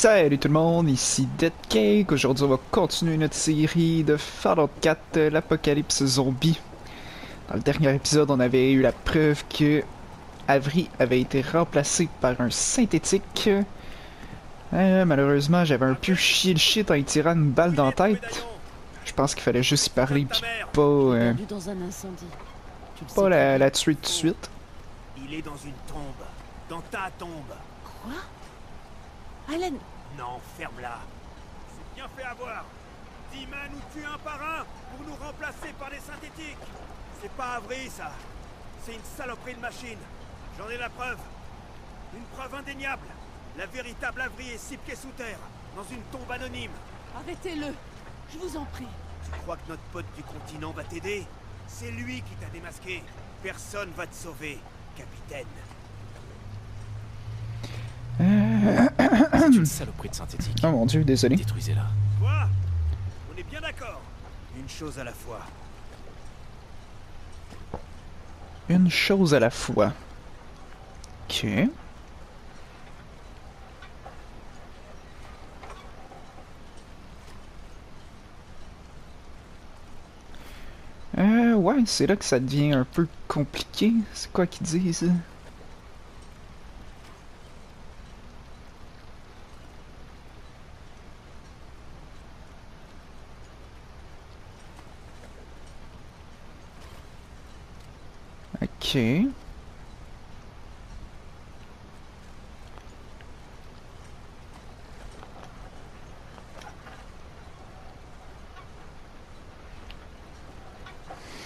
Salut tout le monde, ici Dead Cake. Aujourd'hui, on va continuer notre série de Fallout 4, l'apocalypse zombie. Dans le dernier épisode, on avait eu la preuve que Avery avait été remplacé par un synthétique. Euh, malheureusement, j'avais un peu chié le shit en y tirant une balle dans la tête. Je pense qu'il fallait juste y parler puis pas, euh, pas la, tuer tout de suite. Il est dans une tombe. Dans ta tombe. Quoi? Allen, Non, ferme-la. C'est bien fait avoir. Dima nous tue un par un pour nous remplacer par des synthétiques. C'est pas Avery, ça. C'est une saloperie de machine. J'en ai la preuve. Une preuve indéniable. La véritable Avery est six pieds sous terre, dans une tombe anonyme. arrêtez-le. Je vous en prie. Tu crois que notre pote du continent va t'aider? C'est lui qui t'a démasqué. Personne va te sauver, capitaine. C'est une saloperie de synthétique. Oh mon dieu, désolé. Détruisez-la. Quoi? On est bien d'accord. Une chose à la fois. Une chose à la fois. Ok. Euh, ouais, c'est là que ça devient un peu compliqué. C'est quoi qu'ils disent? Ok.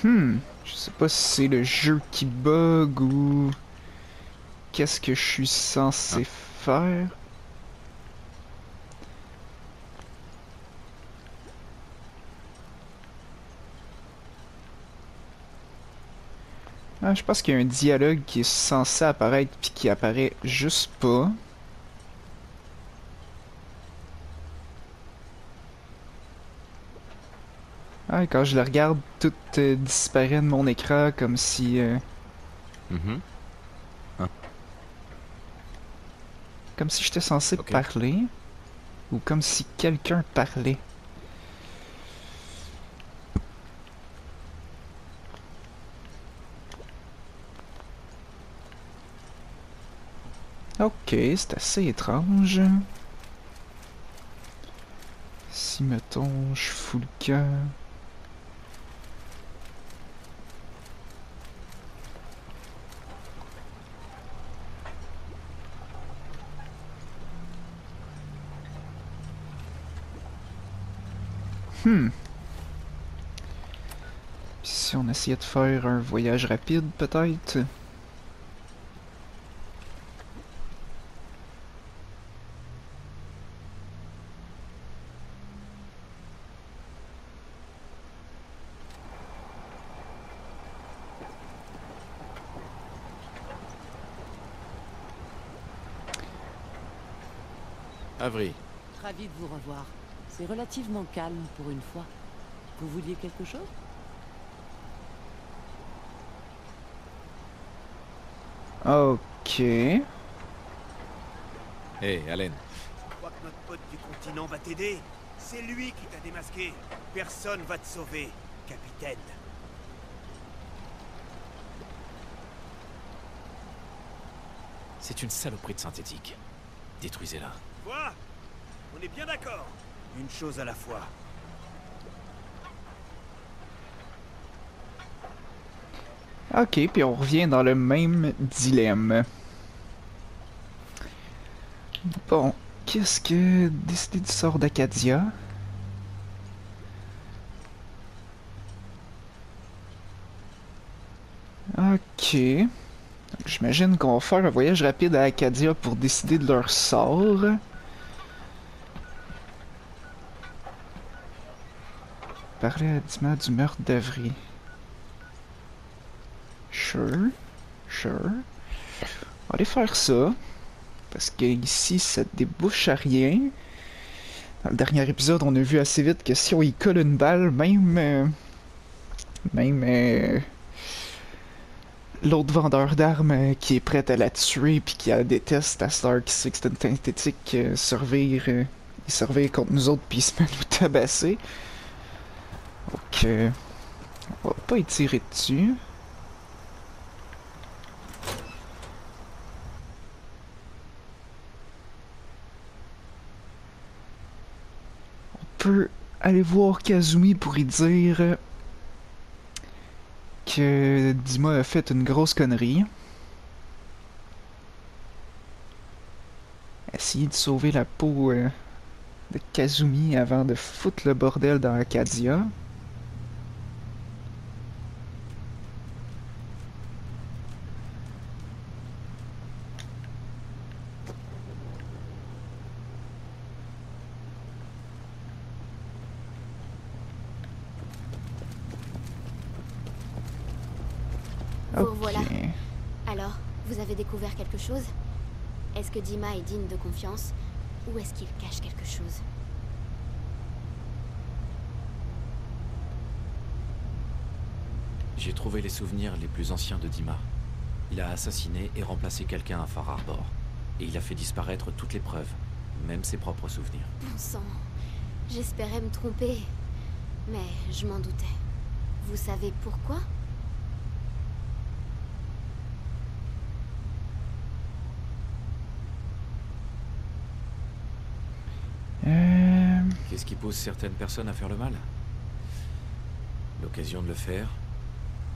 Hmm. Je sais pas si c'est le jeu qui bug ou qu'est-ce que je suis censé faire. Ah, je pense qu'il y a un dialogue qui est censé apparaître puis qui apparaît juste pas. Ah, quand je le regarde, tout euh, disparaît de mon écran comme si. euh, Mhm. comme si j'étais censé parler. Ou comme si quelqu'un parlait. Ok, c'est assez étrange. Si mettons, je fous le camp. Hmm. Puis si on essayait de faire un voyage rapide, peut-être? Avery, Ravi de vous revoir. C'est relativement calme pour une fois. Vous vouliez quelque chose? Ok. Hé, Allen. Tu crois que notre pote du continent va t'aider C'est lui qui t'a démasqué. Personne va te sauver, capitaine. C'est une saloperie de synthétique. Détruisez-la. Quoi? On est bien d'accord. Une chose à la fois. Ok, puis on revient dans le même dilemme. Bon, qu'est-ce que décider du sort d'Acadia? Ok. J'imagine qu'on va faire un voyage rapide à Acadia pour décider de leur sort. À Dima du meurtre d'Avry. Sure. Sure. On va aller faire ça. Parce que ici, ça débouche à rien. Dans le dernier épisode, on a vu assez vite que si on y colle une balle, même. euh, même. euh, l'autre vendeur d'armes euh, qui est prêt à la tuer puis qui la déteste à Star qui sait que c'est une synthétique servir contre nous autres puis se à nous tabasser. Euh, on va pas y tirer dessus. On peut aller voir Kazumi pour y dire que Dima a fait une grosse connerie. Essayer de sauver la peau euh, de Kazumi avant de foutre le bordel dans Acadia. Vous Ok. voilà. Alors, vous avez découvert quelque chose Est-ce que Dima est digne de confiance Ou est-ce qu'il cache quelque chose J'ai trouvé les souvenirs les plus anciens de Dima. Il a assassiné et remplacé quelqu'un à Far Harbor. Et il a fait disparaître toutes les preuves, même ses propres souvenirs. Bon sang. J'espérais me tromper. Mais je m'en doutais. Vous savez pourquoi Euh, Qu'est-ce qui pousse certaines personnes à faire le mal? L'occasion de le faire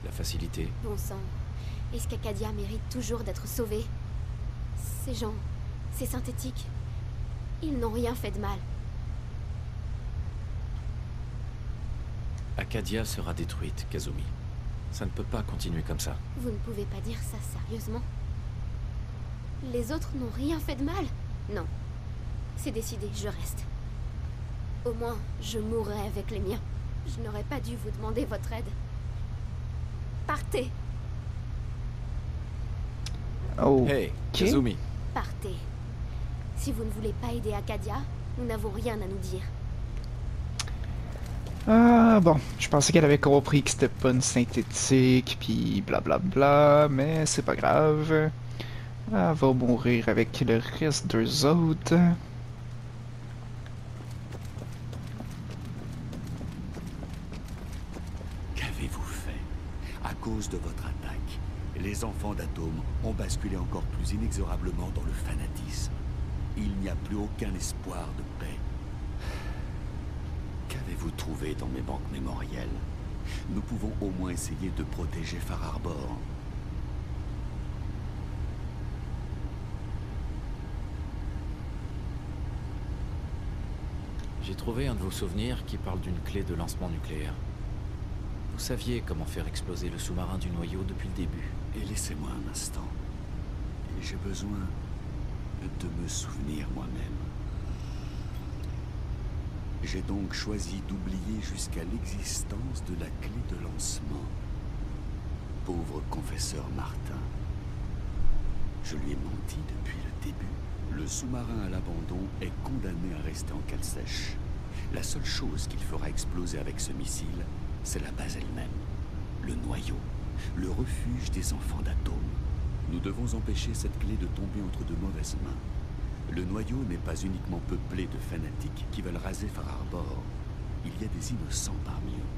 La facilité Bon sang. Est-ce qu'Acadia mérite toujours d'être sauvé Ces gens, ces synthétiques, ils n'ont rien fait de mal. Acadia sera détruite, Kazumi. Ça ne peut pas continuer comme ça. Vous ne pouvez pas dire ça sérieusement. Les autres n'ont rien fait de mal? Non. C'est décidé, je reste. Au moins, je mourrai avec les miens. Je n'aurais pas dû vous demander votre aide. Partez, Oh. Hey. Kazumi partez. Si vous ne voulez pas aider Acadia, nous n'avons rien à nous dire. Ah bon, je pensais qu'elle avait compris que c'était pas une synthétique, puis blablabla, mais c'est pas grave. Elle va mourir avec le reste d'eux autres. Qu'avez-vous fait À cause de votre attaque, les enfants d'Atome ont basculé encore plus inexorablement dans le fanatisme. Il n'y a plus aucun espoir de paix. Qu'avez-vous trouvé dans mes banques mémorielles? Nous pouvons au moins essayer de protéger Far Harbor. J'ai trouvé un de vos souvenirs qui parle d'une clé de lancement nucléaire. Vous saviez comment faire exploser le sous-marin du noyau depuis le début. Et laissez-moi un instant. J'ai besoin de me souvenir moi-même. J'ai donc choisi d'oublier jusqu'à l'existence de la clé de lancement. Pauvre confesseur Martin. Je lui ai menti depuis le début. Le sous-marin à l'abandon est condamné à rester en cale sèche. La seule chose qu'il fera exploser avec ce missile, c'est la base elle-même. Le noyau. Le refuge des enfants d'atomes. Nous devons empêcher cette clé de tomber entre de mauvaises mains. Le noyau n'est pas uniquement peuplé de fanatiques qui veulent raser Far Harbor. Il y a des innocents parmi eux.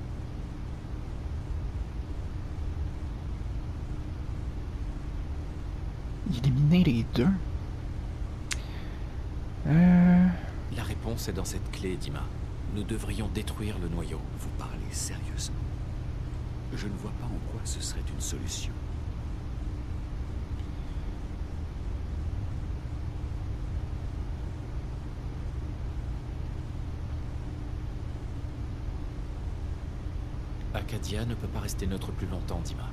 Éliminer les deux. Euh... La réponse est dans cette clé, Dima. Nous devrions détruire le noyau. Vous parlez sérieusement Je ne vois pas en quoi ce serait une solution. Acadia ne peut pas rester neutre plus longtemps, Dima.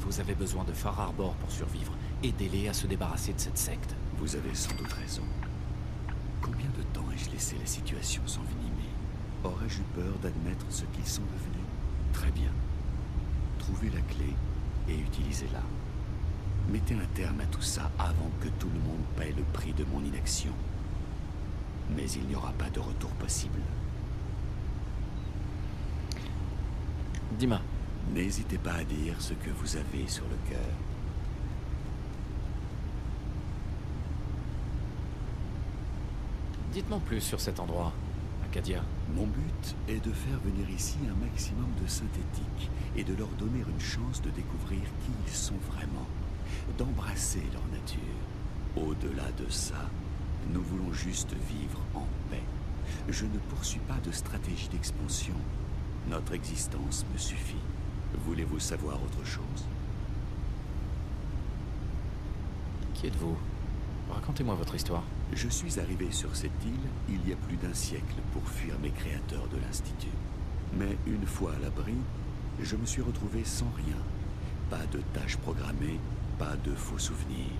Vous avez besoin de Far Harbor pour survivre. Aidez-les à se débarrasser de cette secte. Vous avez sans doute raison. Combien de temps ai-je laissé la situation s'envenimer? Aurais-je eu peur d'admettre ce qu'ils sont devenus? Très bien. Trouvez la clé et utilisez-la. Mettez un terme à tout ça avant que tout le monde paie le prix de mon inaction. Mais il n'y aura pas de retour possible. Dima, N'hésitez pas à dire ce que vous avez sur le cœur. Dites-moi plus sur cet endroit, Mon but est de faire venir ici un maximum de synthétiques et de leur donner une chance de découvrir qui ils sont vraiment, d'embrasser leur nature. Au-delà de ça, nous voulons juste vivre en paix. Je ne poursuis pas de stratégie d'expansion. Notre existence me suffit. Voulez-vous savoir autre chose? Qui êtes-vous? Racontez-moi votre histoire. Je suis arrivé sur cette île il y a plus d'un siècle pour fuir mes créateurs de l'Institut. Mais une fois à l'abri, je me suis retrouvé sans rien. Pas de tâches programmées, pas de faux souvenirs.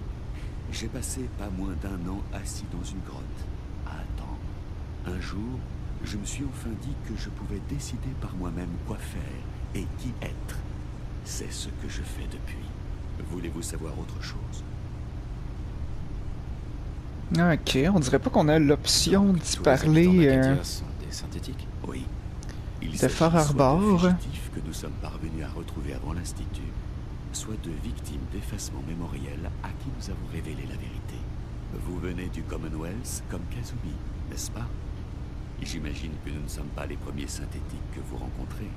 J'ai passé pas moins d'un an assis dans une grotte, à attendre. Un jour, je me suis enfin dit que je pouvais décider par moi-même quoi faire et qui être. C'est ce que je fais depuis. Voulez-vous savoir autre chose? Ok, on dirait pas qu'on a l'option d'y parler. euh, synthétiques Oui. Il De Fort soit Arbor. fugitifs que nous sommes parvenus à retrouver avant l'Institut, soit de victimes d'effacement mémoriel à qui nous avons révélé la vérité. Vous venez du Commonwealth comme Kazumi, n'est-ce pas? J'imagine que nous ne sommes pas les premiers synthétiques que vous rencontrez.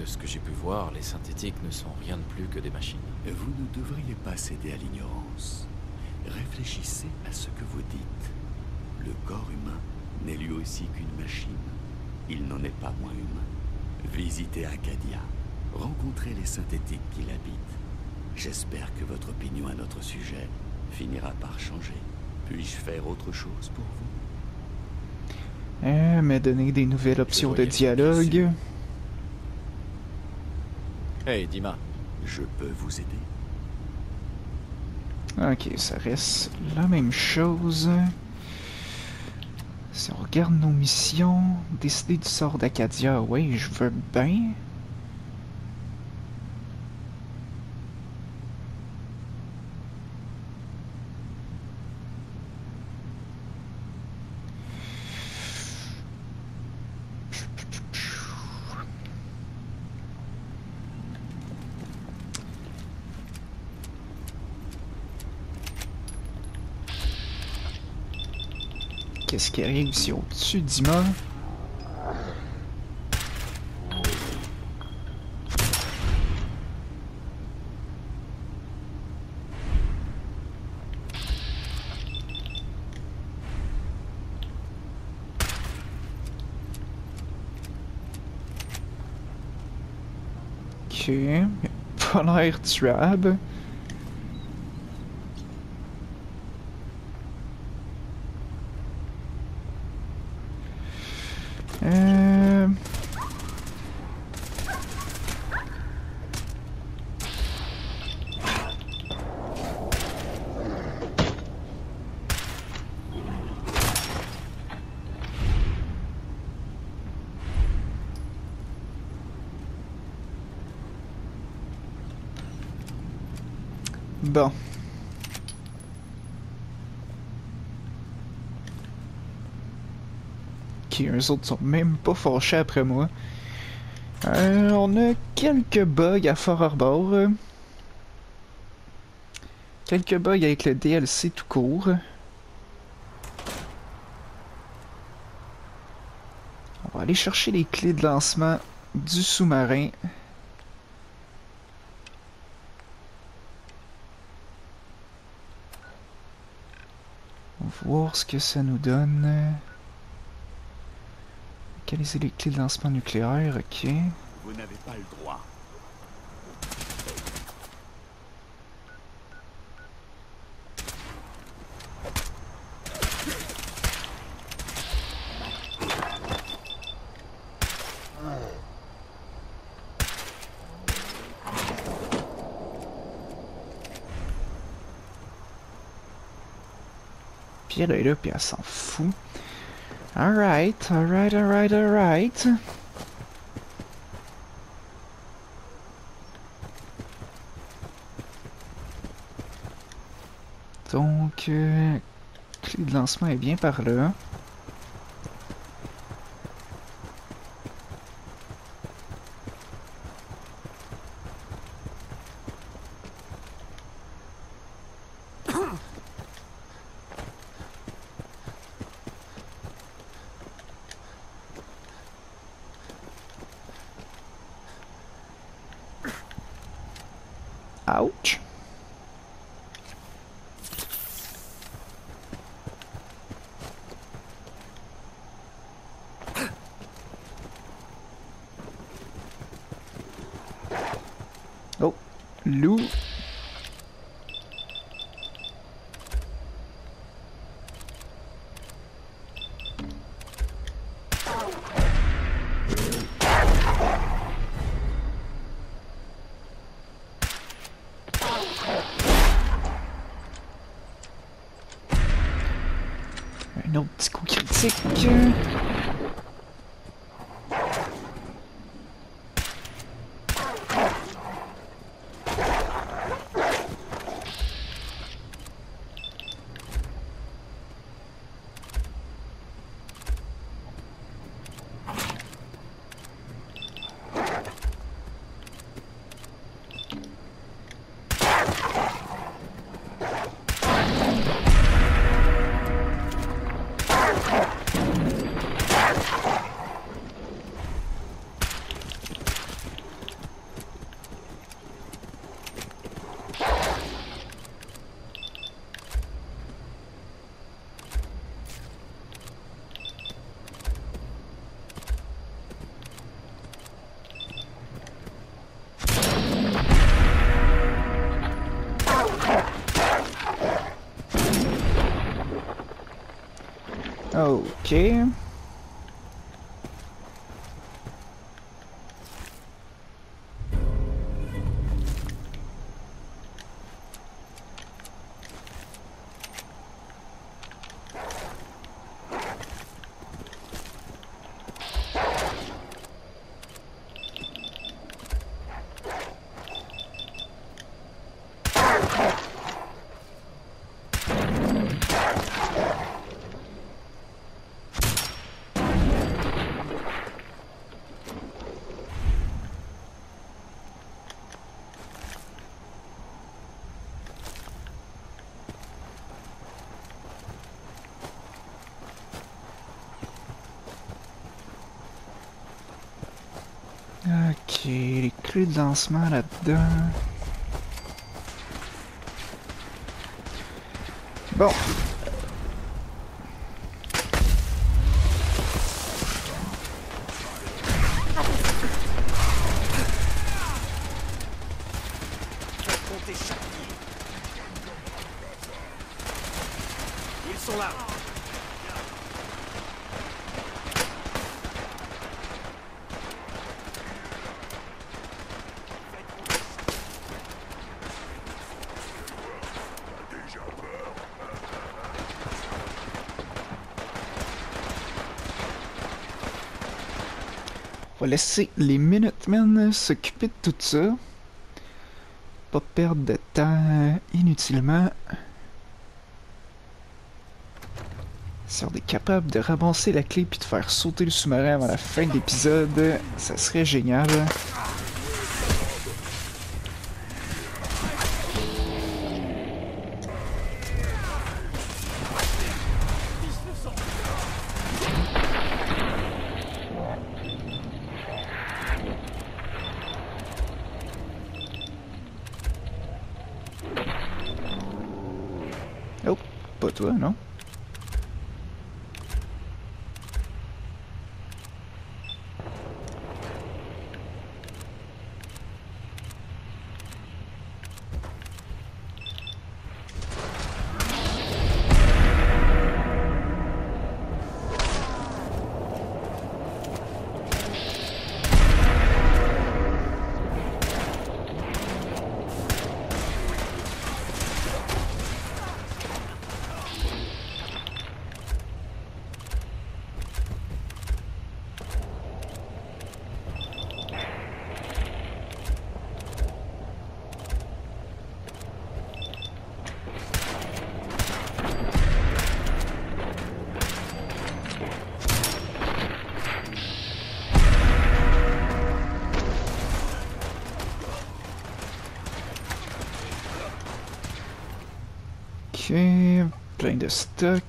De ce que j'ai pu voir, les synthétiques ne sont rien de plus que des machines. Vous ne devriez pas céder à l'ignorance. Réfléchissez à ce que vous dites. Le corps humain n'est lui aussi qu'une machine. Il n'en est pas moins humain. Visitez Acadia. Rencontrez les synthétiques qui l'habitent. J'espère que votre opinion à notre sujet finira par changer. Puis-je faire autre chose pour vous? Euh, me donner des nouvelles options de dialogue. Hey, Dima, Je peux vous aider Ok, ça reste la même chose. Si on regarde nos missions, décider du sort d'Acadia, oui, je veux bien. Qu'est-ce qui arrive ici au-dessus, Dima? Ok, pas l'air tuable. Bon. Ok, eux autres sont même pas fâchés après moi. Euh, on a quelques bugs à Fort Harbor. Quelques bugs avec le DLC tout court. On va aller chercher les clés de lancement du sous-marin. Voir ce que ça nous donne. Localiser les clés de lancement nucléaire, ok. Vous n'avez pas le droit. Puis elle est là, puis elle s'en fout. Alright, alright, alright, alright. Donc, euh, clé de lancement est bien par là. Ouch. Oh, loup. Un autre petit coup G. Ok. Les clés de lancement là-dedans. Bon. Faites compter chaque pied. Ils sont là. On va laisser les Minutemen s'occuper de tout ça. Pas perdre de temps inutilement. Si on est capable de ramasser la clé puis de faire sauter le sous-marin avant la fin de l'épisode, ça serait génial. Pas toi, non? Ok, plein de stock.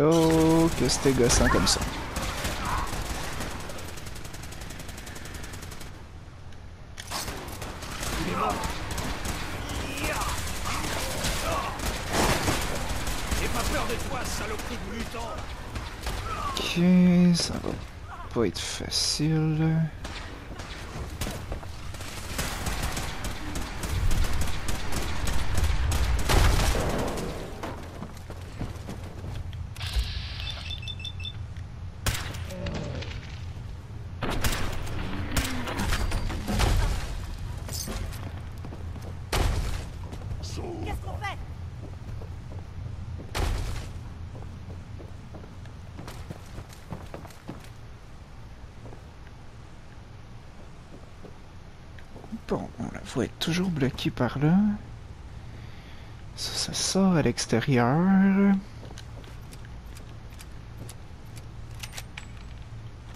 Oh, que c'était gossant comme ça. Ok, ça va pas être facile. Bloquée par là. Ça, ça sort à l'extérieur.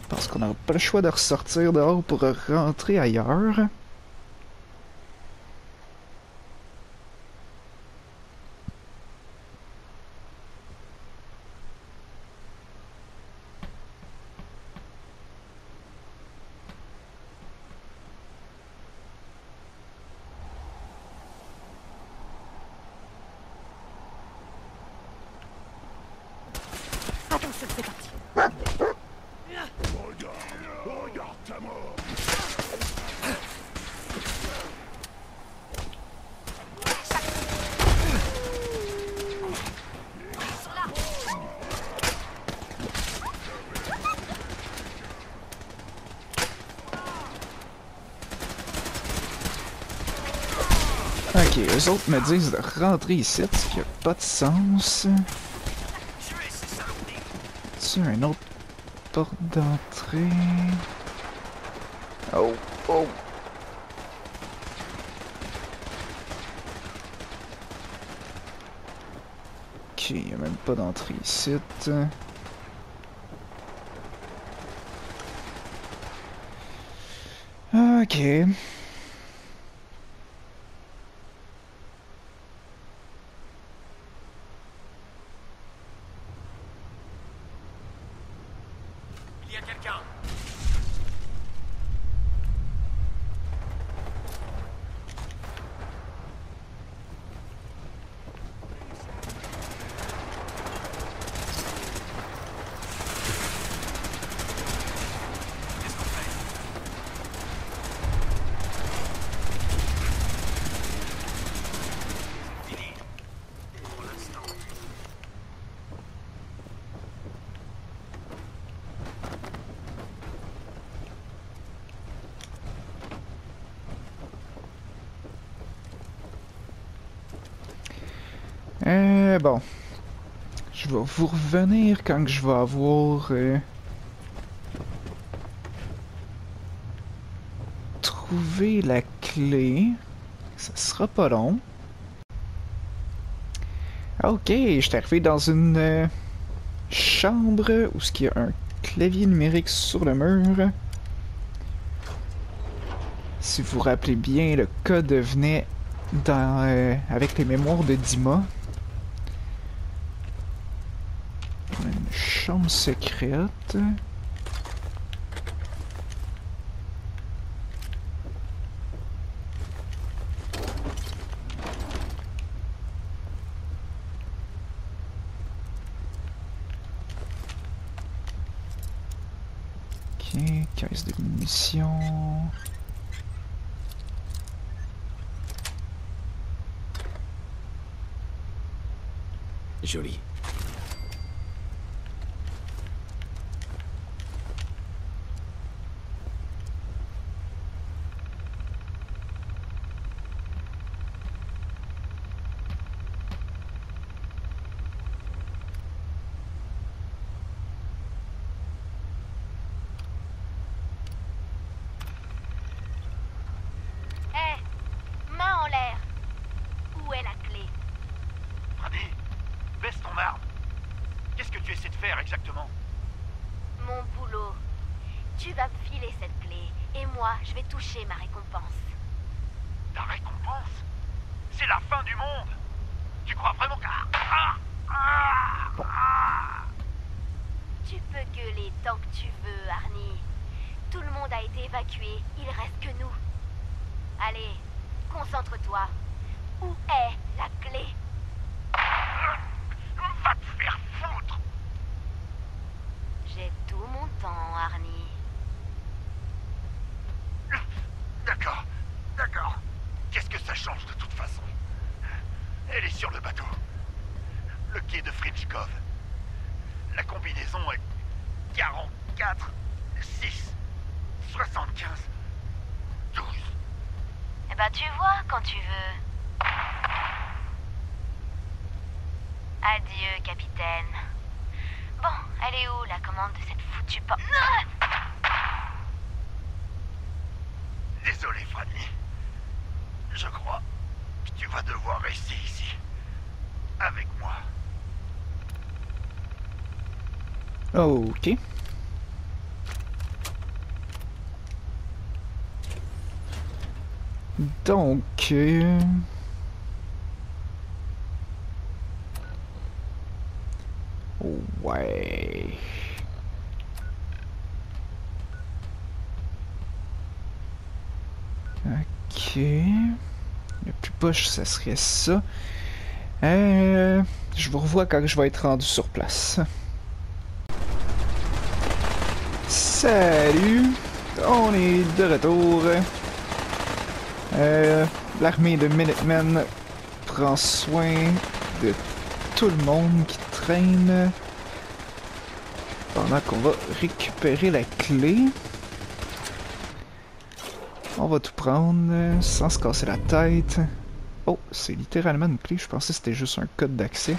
Parce qu'on n'a pas le choix de ressortir dehors pour rentrer ailleurs. Ok, eux autres me disent de rentrer ici, ce qui a pas de sens. Tu un autre porte d'entrée? Oh, oh. Ok, y a même pas d'entrée ici. Ok. Il quelqu'un Euh, bon. Je vais vous revenir quand je vais avoir... euh, trouvé la clé. Ça sera pas long. Ok, je suis arrivé dans une euh, chambre où il y a un clavier numérique sur le mur. Si vous vous rappelez bien, le code venait avec les mémoires de Dima. On a Une chambre secrète. Ok, caisse de munitions. Joli. Je vais toucher ma récompense. Ta récompense? C'est la fin du monde Tu crois vraiment que... Ah, ah, ah. Tu peux gueuler tant que tu veux, Arnie. Tout le monde a été évacué, il reste que nous. Allez, concentre-toi. Où est la clé Va te faire foutre J'ai tout mon temps, Arnie. D'accord, d'accord. Qu'est-ce que ça change de toute façon Elle est sur le bateau. Le quai de Fritchkov. La combinaison est 44, 6, 75, 12. Ben, tu vois quand tu veux. Adieu, capitaine. Bon, elle est où la commande de cette foutue porte? Désolé, Franny. Je crois que tu vas devoir rester ici. Avec moi. Ok. Donc... euh, Ouais... Ok... Le plus poche, ça serait ça. Euh... Je vous revois quand je vais être rendu sur place. Salut! On est de retour. Euh, L'armée de Minutemen prend soin de tout le monde qui traîne. Pendant qu'on va récupérer la clé. On va tout prendre sans se casser la tête. Oh, c'est littéralement une clé. Je pensais que c'était juste un code d'accès.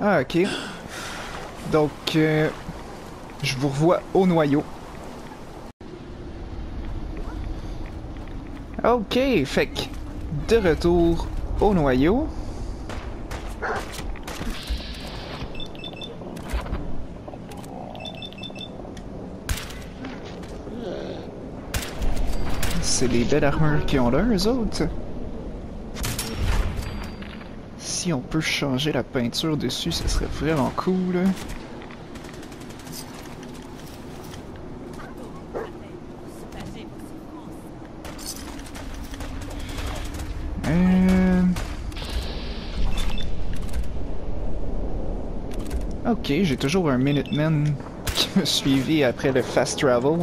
Ah, ok. Donc, euh, je vous revois au noyau. Ok, fait de retour au noyau. C'est les belles armures qui ont là, eux autres. Si on peut changer la peinture dessus, ce serait vraiment cool. Ok, j'ai toujours un Minuteman qui me suivi après le fast travel.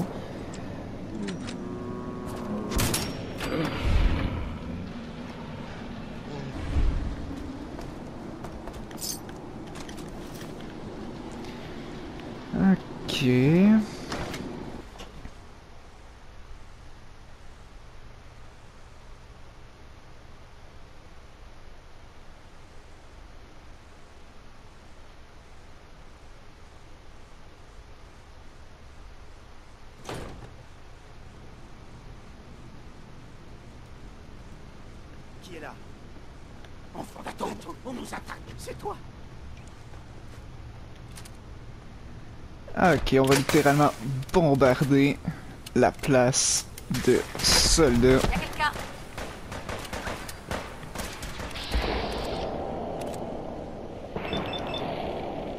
Ok. Qui est là Enfant d'attente, on nous attaque, c'est toi Ah, Ok, on va littéralement bombarder la place de soldats.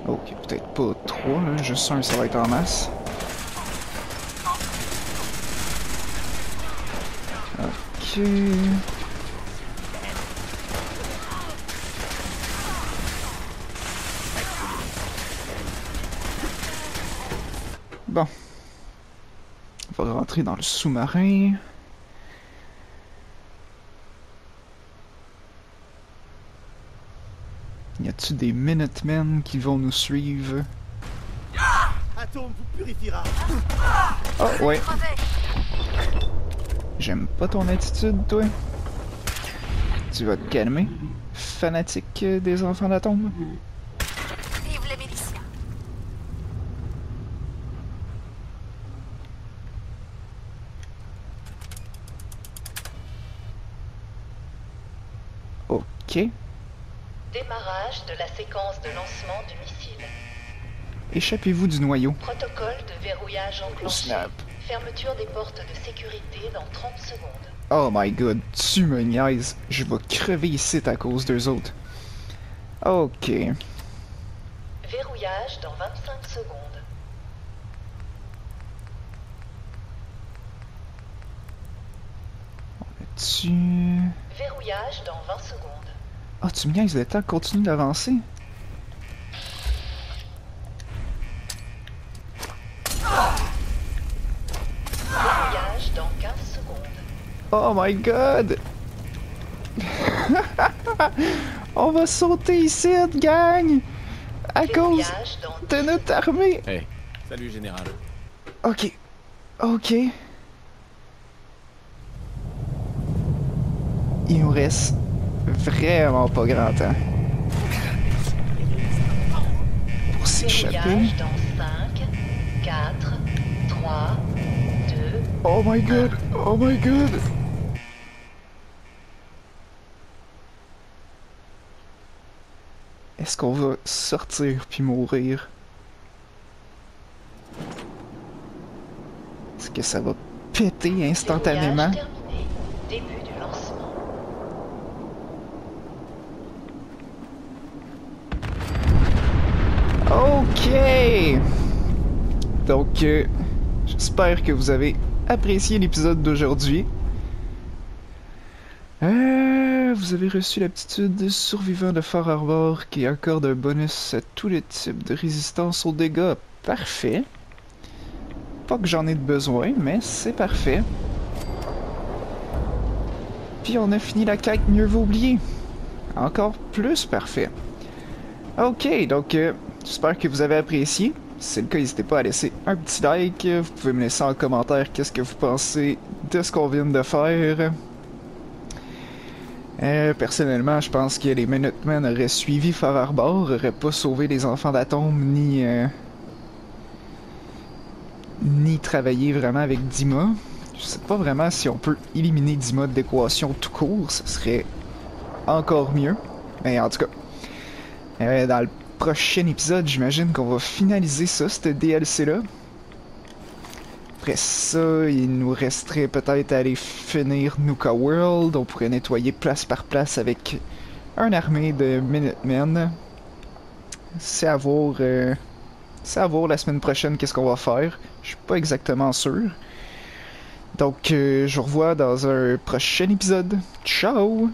Ok, peut-être pas trois, là, juste un, ça va être en masse. Ok. Bon. On va rentrer dans le sous-marin. Y a-tu des Minutemen qui vont nous suivre? Atome vous purifiera. Oh, ouais. Crevé. J'aime pas ton attitude, toi. Tu vas te calmer, fanatique des enfants d'atome. Ok. Démarrage de la séquence de lancement du missile. Échappez-vous du noyau. Protocole de verrouillage enclenché. snap. Fermeture des portes de sécurité dans 30 secondes. Oh my god, tu me niaises. Je vais crever ici à cause d'eux autres. Ok. Verrouillage dans 25 secondes. Tu... Verrouillage dans 20 secondes. Ah, tu me niaises, le temps continue d'avancer. Verrouillage dans 15 secondes. Oh my god! On va sauter ici, gang! À cause de notre armée! Hey, salut général. Ok. Ok. Il nous reste vraiment pas grand temps. Pour s'échapper. Verrouillage dans 5, 4, 3, 2, Oh my god! Oh my god! Est-ce qu'on va sortir puis mourir? Est-ce que ça va péter instantanément? Verrouillage terminé. Début du lancement. Ok! Donc, euh, j'espère que vous avez apprécié l'épisode d'aujourd'hui. Euh, vous avez reçu l'aptitude survivant de Far Harbor qui accorde un bonus à tous les types de résistance aux dégâts. Parfait. Pas que j'en ai de besoin, mais c'est parfait. Puis on a fini la quête Mieux vaut oublier. Encore plus parfait. Ok, donc euh, j'espère que vous avez apprécié. C'est le cas, n'hésitez pas à laisser un petit like. Vous pouvez me laisser en commentaire qu'est-ce que vous pensez de ce qu'on vient de faire. Euh, personnellement, je pense que les Minutemen auraient suivi Far Harbor, auraient pas sauvé les enfants d'Atome, ni... euh, ni travaillé vraiment avec Dima. Je sais pas vraiment si on peut éliminer Dima de l'équation tout court, ce serait encore mieux. Mais en tout cas, euh, dans le prochain épisode, j'imagine qu'on va finaliser ça, ce DLC-là. Après ça, il nous resterait peut-être à aller finir Nuka World. On pourrait nettoyer place par place avec un armée de Minutemen. C'est à voir. euh, c'est à voir la semaine prochaine qu'est-ce qu'on va faire. Je suis pas exactement sûr. Donc, euh, je vous revois dans un prochain épisode. Ciao!